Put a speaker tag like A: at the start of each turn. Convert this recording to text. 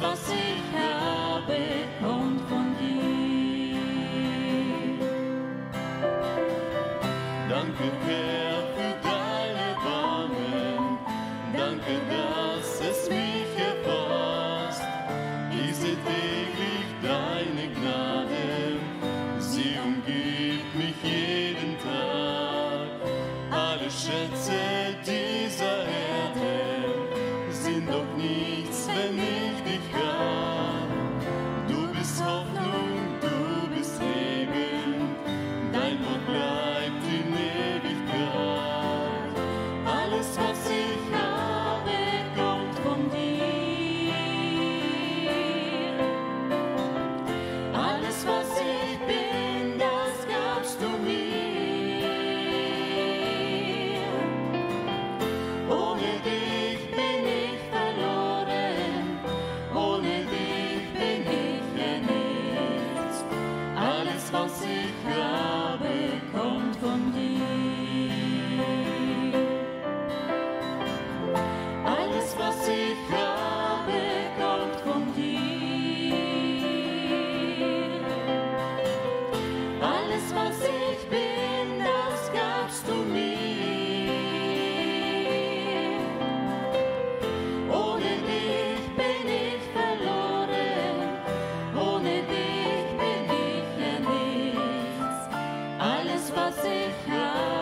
A: was ich habe, kommt von dir. Danke, Herr, für deine Warmen, danke, dass es mich erfasst. Ich sehe täglich deine Gnade, sie umgibt mich jeden Tag. Alle Schätze, die was fazer.